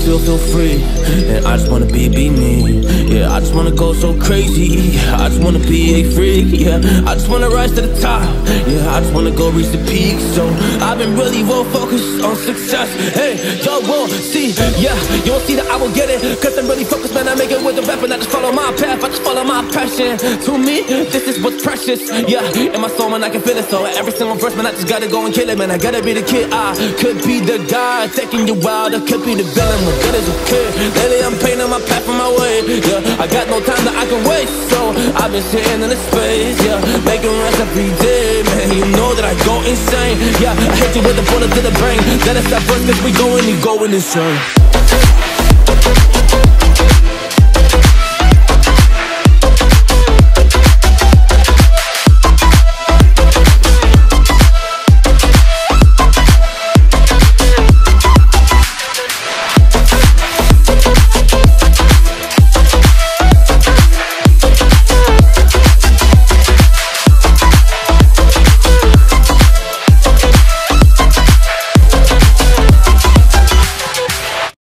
feel, feel free. And I just wanna be, be me. Yeah, I just wanna go so crazy. I just wanna be a freak. Yeah, I just wanna rise to the top. Yeah, I just wanna go reach the peak. So I've been really well focused on success. Hey, y'all won't see. Yeah, you won't see that I will get it. Cause I'm really focused, man. I make it with the rap and I just follow my path. I just follow my passion. To me, this is what's precious. Yeah, in my soul, man, I can feel it. So every single verse, man, I just gotta go and kill it, man. I gotta be the kid. I could be the guy taking you wild. I could be the villain. What good as a kid? Lately, I'm painting my path on my way. Yeah, I got no time that I can waste. So I've been sitting in the space. Yeah, making rest every day, man. You know that I go insane. Yeah, I hit you with a bullet to the brain. Then it's that first, cause we going, you going insane.